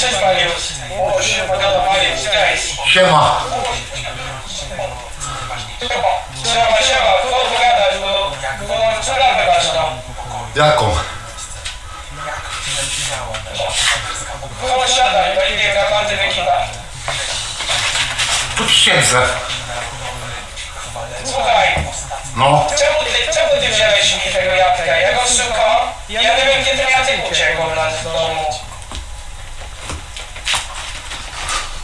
cześć Mariusz. O, się pogada Mariusz, cześć. Siema. Siema, siema, chodź pogadać, bo, bo mam sprawę ważną. Jaką? Chodź siadaj, to idzie karpaty wykiwa. Tu siedzę. Słuchaj, No. czemu ty, czemu ty wziąłeś mi tego jabłka? Ja go szukam, ja nie wiem kiedy jacek uciekł od domu.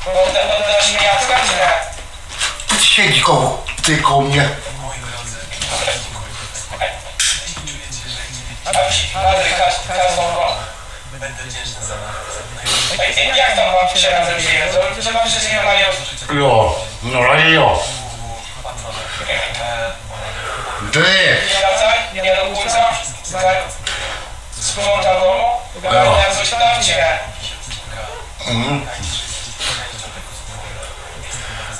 Oddasz mi czy? Tu siedzi koło, ty koło mnie. Patryk, Kazonko. Ej, Jak tam wam się razem żyje? To trzeba wszystkie Mariusz. Jo. No ale jo. Ty. Nie do końca. Domu. Ogarnia coś tam czy nie? Mhm.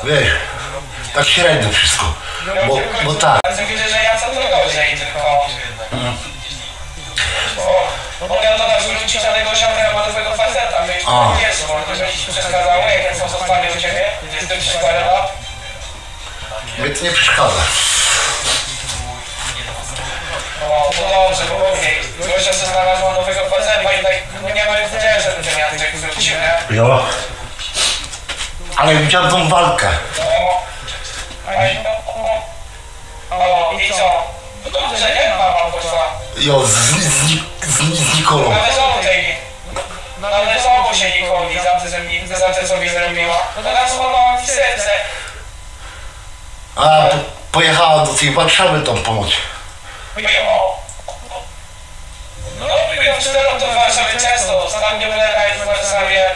Wiesz, tak średnio wszystko. Bo, bo tak. Ale widzę, że ja co to gorzej tylko. Miał do nas wrócić na tego ziomka malowego faceta. My już A. nie są, to że ci przeszkadzało, jak ten co zostanie u ciebie. Jestem przykładem lat. Mnie to nie przeszkadza. No, to dobrze, bo mówię, Gosia się znalazła nowego faceta i tak no nie ma już nadzieję, żeby ten Jacek wrócił, nie? Jo. Ale widziałem tą walkę. No, no, i co? No dobrze, nie mama poszła. Jo, z, z, z, z Nikolą. Znowu tej, znowu się Nikoli za to, że za to, co mi zrobiła. No teraz złamała mi serce. A po, pojechała do tej Warszawy tam pomóc. Jo. No, byłem do Warszawy często, ostatnio byłem w Warszawie.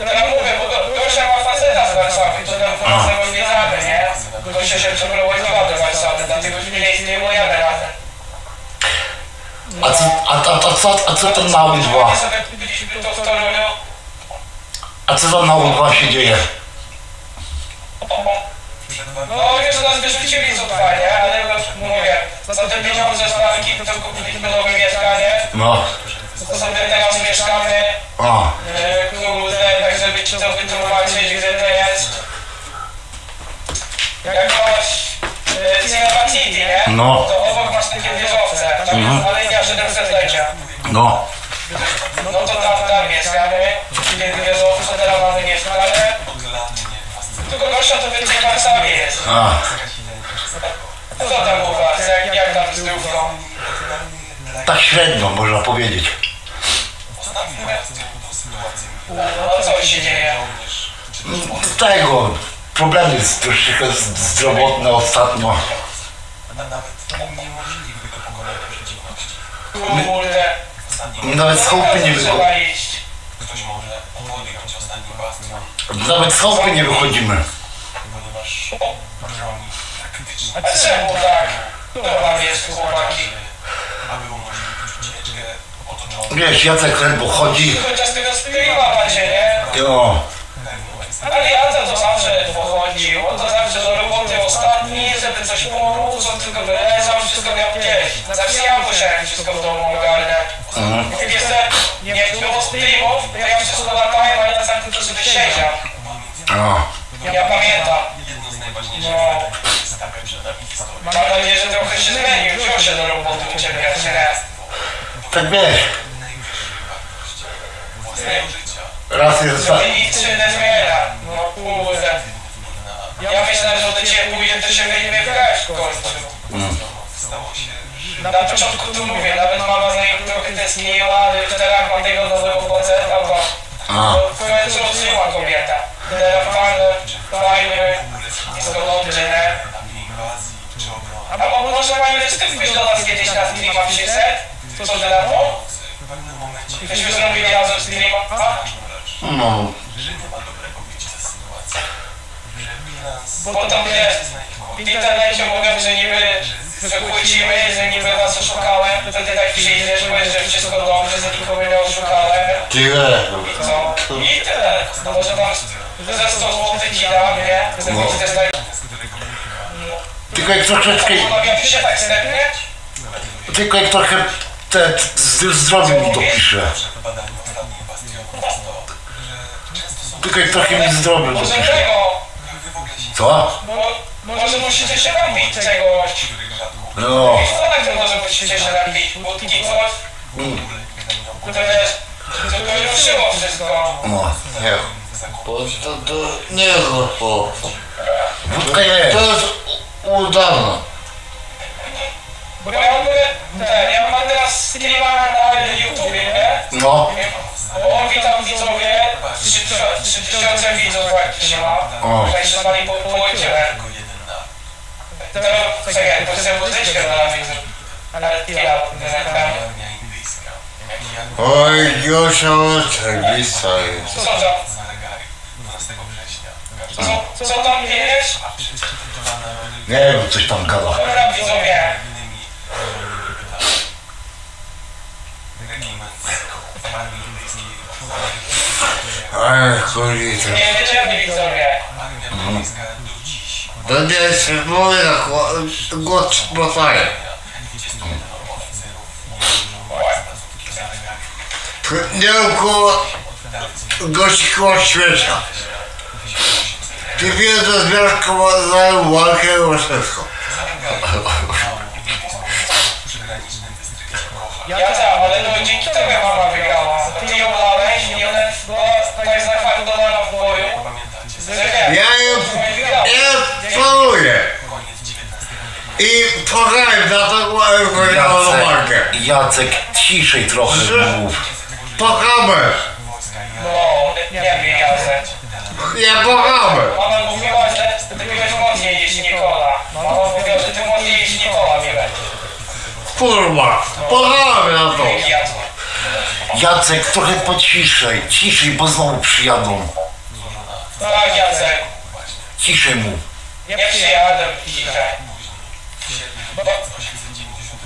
Ja mówię, bo Go- Gosia ma faceta z Warszawy, to tam Warszawę zwiedzamy, nie? Gosia się przeprowadziła do Warszawy, dlatego nie istnieje moja razem. A co, a, a, a, co, a co tam na U2? My sobie byliśmy to w Toruniu. A co tam na U2 się dzieje? No wiesz, nas wyrzucili z utwa, nie? Ale mówię, za te pieniądze z banki to kupiliśmy nowe mieszkanie. No. To sobie teraz mieszkamy. A. e, Kurde, tak żeby ci to wytłumaczyć, gdzie to jest. Jakoś e, Cinema City, nie? No. To obok masz takie wieżowce. Tam jest aleja 700-lecia. No. No to tam, tam mieszkamy. Kiedy wieżowce, teraz mamy mieszkanie. Tylko gorsza to więcej w Warszawie jest. A. Co tam u was? Jak, jak tam z zdrówką? Tak średnio można powiedzieć. No co się dzieje? Z tego problemy z, troszeczkę zdrowotne ostatnio. Kurde. Nawet z chałupy nie wychodzimy. Trzeba iść. Ktoś może ostatni bastion, Nawet z chałupy nie wychodzimy. ponieważ tak krytycznie, A czemu tak? To wam jest chłopaki. aby umożliwić Wiesz, Jacek ledwo chodzi. Chociaż tego streama macie, nie? Jo. Ale ja to zawsze pochodził. On to zawsze do roboty ostatni, żeby coś pomóc, on tylko wyleżał, wszystko miał gdzieś. Zawsze ja musiałem wszystko w domu ogarniać. Mhm. Jak jeszcze nie było streamów, to ja wszystko latałem, ale na samym to sobie siedział. Ja pamiętam. No. Mam nadzieję, że trochę się zmienił. Wziął się do roboty u ciebie, jak się nie. Tak wiesz, raz jest za... I nie zmienia. No kurde. Ja myślałem, że do ciebie pójdzie, to się weźmie w grać w końcu. się Na początku tu mówię, nawet mama za nim trochę tęskniła, ale już teraz ma tego nowego faceta, bo w końcu odsyła kobieta. Teraz fajny, fajny, obrony. A mo- może pani też ty wpisz do nas kiedyś na streama 300? Co ty to? Pewnym momencie Byśmy zrobili razem? No. że z sytuacji. Że bilans Potem wiesz, w internecie mówią, że niby kłócimy, że niby was oszukałem, ty tak przyjdziesz, powiesz, że wszystko dobrze, że nikogo nie oszukałem. Tyle. Co? I tyle. No może tam ze 100 zł ci dam, nie? Że No. no. też tak... Tylko jak troszeczkę... Umawiamy się tak wstępnie? Tylko jak trochę te z zdrowie mi dopisze. w badaniu ostatnich bastionów to Tylko trochę mi Może dopisze. tego, Co? może musicie się napić czegoś. No. Tak może musicie się napić? Wódki, coś? To wiesz, to by ruszyło wszystko. No. Nie. To, to nie jest łatwo. Wódka jest. To jest udane. Bo ja mam, ten, ja streama na YouTubie, nie? No. O, witam widzowie, 3000 widzów praktycznie ma. Z wami po- połączyłem. To, czekaj, to sobie muzyczkę na widzę. Ale ja, ten, Oj, Gosia, oczywista jest. co tam? Co, co tam wiesz? Nie wiem, coś tam gada. Dobra widzowie, Ej, cholita. nie wiedzieli widzowie. To nie jest moja głos podaje. Pudełko gościło świeża. Ty wiedzę zbiorką za walkę o wszystko. Ja tak, ale to dzięki tobie mama wygrała. Ty ją lałeś i ona tak zakwaldowana w boju. Że Ja ją, planuję. I pokażę na to wygraną walkę. Jacek, Jacek, ciszej trochę mów. Pokażę. No, nie wiem, Jacek. Nie pokażę. Mama mówiła, że ty byłeś mocniej niż Nikola. Mama mówiła, że ty mocniej niż Nikola byłeś. Kurwa. Pokażę na to. Jacek. Trochę pociszej. Ciszej, bo znowu przyjadą. Tak, Jacek. Ciszej mów. Nie przyjadę dzisiaj.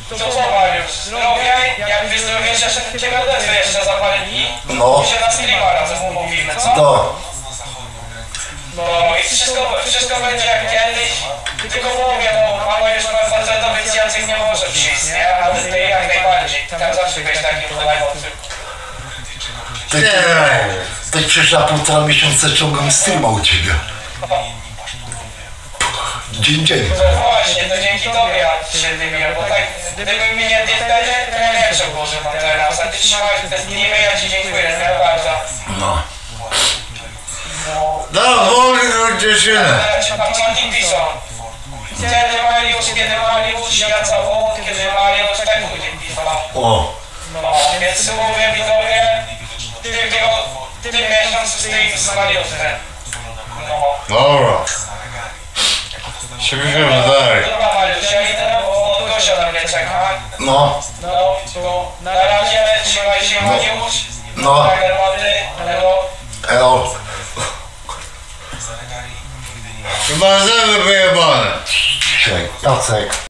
To co Mariusz, zdrowie, jak wyzdrowiesz jeszcze takiego odezwę jeszcze za parę dni, No. to się na streama razem umówimy, co? No. No i wszystko, wszystko będzie jak kiedyś, tylko mówię, no mama już ma faceta, więc Jacek nie może przyjść, nie? Ale ty jak najbardziej, tam zawsze byłeś takim hulajmowcem. Ty, ty, przecież na półtora miesiąca ciągam streama u ciebie. Dzień, dzień. No właśnie, to dzięki tobie ja się wybiję, bo tak, gdyby mnie nie wtedy, to ja nie Boże, mam teraz, a ty trzymałeś te streamy, ja ci dziękuję, nie bardzo. No. No, wolno dziewczynę. A co oni piszą? Kiedy Mariusz, kiedy Mariusz, ja całą, kiedy Mariusz, tak ludzie piszą. O. No, więc mówię widzowie, tylko tym miesiąc stream z Mariuszem. No, Dobra. Sięgniemy dalej. dobra Mariusz, ja idę, bo Gosia na mnie czeka. No. No, to na razie trzymaj się. No. Tak, herbaty, hello. Elo. Chyba zęby wyjebane. Ciszej. Jacek.